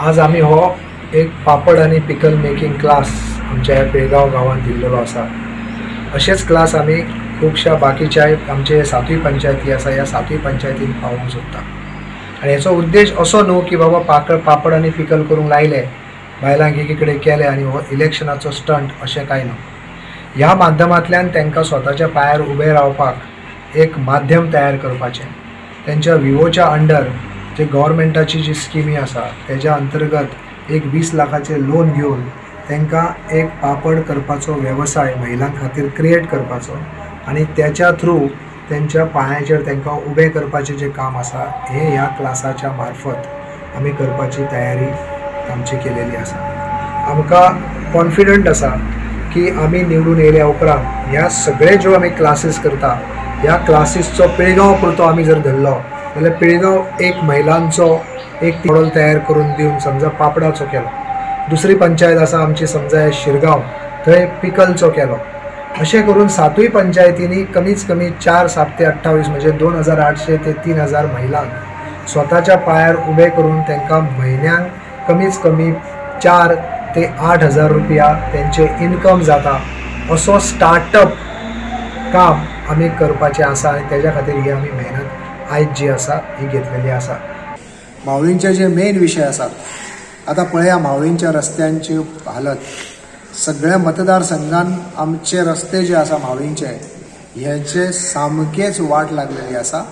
आज आमी हो एक पापड आनी पिकल मेकिंग क्लास आमच्या ह्या पिळगांव गांवांत दिल्लो आसा अशेच क्लास आमी खुबश्या बाकीच्या आमचे सातवी पंचायती आसा ह्या सातवी पंचायतीन पावोवंक सोदता आनी हेचो उद्देश असो न्हू की बाबा पाकड पापड आनी पिकल करूंक लायले बायलांक एकी कडेन केले आनी हो इलेक्शनाचो स्टंट अशें कांय ना ह्या माध्यमांतल्यान तांकां स्वताच्या पांयार उबे रावपाक एक माध्यम तयार करपाचें. तेंच्या विवोच्या अंडर जे गव्हर्मेंटाची जी स्किमी आसा तेज्या अंतर्गत एक वीस लाखाचे लोन घेवन तांकां एक पापड करपाचो वेवसाय महिलां खातीर क्रिएट करपाचो आनी त्याच्या थ्रू तेंच्या पांयाचेर तांकां उबें करपाचें जें काम आसा हें ह्या क्लासाच्या मार्फत आमी करपाची तयारी आमची केलेली आसा. आमकां कॉन्फिडंट आसा की आमी निवडून येयल्या उपरांत ह्या सगळे ज्यो आमी क्लासीस करता ह्या क्लासीसचो पिळगांव पुरतो आमी जर धरलो म्हणजे जाल्यार पिळगांव एक महिलांचो एक मॉडल तयार करून दिवन समजा पापडाचो केलो. दुसरी पंचायत आसा आमची समजा हे शिरगांव थंय पिकलचो केलो. अशें करून सातूय पंचायतींनी कमीच कमी चार सात ते अठ्ठावीस म्हणजे दोन हजार आठशे ते तीन हजार महिलांक स्वताच्या पांयार उबे करून तांकां म्हयन्याक कमीच कमी चार ते आठ हजार रुपया तेंचे इन्कम जाता. असो स्टार्टअप काम आमी करपाचें आसा आनी तेज्या खातीर ही आमी मेहनत आयज जी आसा ही घेतलेली आसा मावळींचे जे मेन विशय आसात आतां पळया मावळींच्या रस्त्यांची हालत सगळ्या मतदारसंघान आमचे रस्ते जे आसा मावळींचे ह्याचे सामकेच वाट लागलेली आसा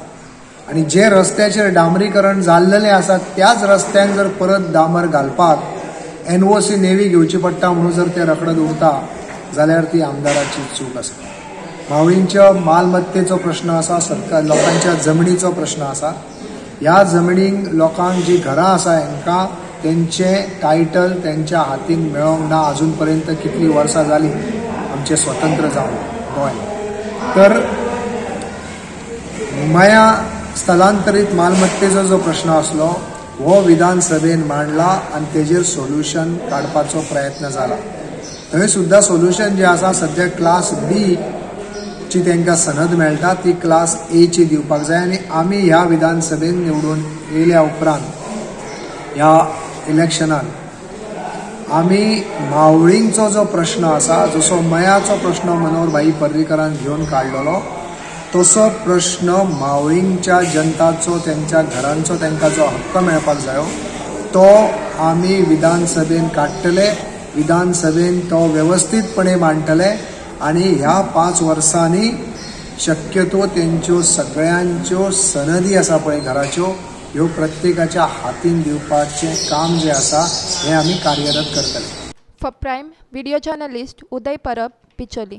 आनी जे रस्त्याचेर डांबरीकरण जाल्लेले आसा त्याच रस्त्यांक जर परत डांबर घालपाक एन ओ सी नेवी घेवची पडटा म्हणून जर ते रखडत उरता जाल्यार ती आमदाराची चूक आसा मावळींच्या मालमत्तेचो प्रश्न आसा सरकार लोकांच्या जमणीचो प्रश्न आसा ह्या जमणींक लोकांक जी घरां आसा हांकां त्यांचे टायटल त्यांच्या हातीन मेळोंक ना. अजून पर्यंत कितली वर्सां जालीं आमचें स्वतंत्र जावन गोंय. तर मया स्थलांतरीत मालमत्तेचो जो प्रश्न आसलो हो विधानसभेन मांडला आनी तेजेर सोल्युशन काडपाचो प्रयत्न जाला थंय सुद्दां सोल्युशन जें आसा सद्या क्लास बी जी तांकां सनद मेळटा ती क्लास ए ची दिवपाक जाय आनी आमी ह्या विधानसभेन निवडून येयल्या उपरांत ह्या इलेक्शनान आमी मावळींचो जो प्रश्न आसा जसो मयाचो प्रश्न मनोहर भाई पर्रीकरान घेवन काडलेलो तसो प्रश्न मावळींच्या जनताचो तेंच्या घरांचो तांकां जो हक्क मेळपाक जायो तो आमी विधानसभेन काडटले विधानसभेन तो वेवस्थीतपणे मांडटले आनी ह्या पांच वर्सांनी शक्यतो तेंच्यो सगळ्यांच्यो सनदी आसा पळय घराच्यो ह्यो प्रत्येकाच्या हातीन दिवपाचें काम जें आसा हें आमी कार्यरत करतले. For prime video journalist Uday Parab पिचोली.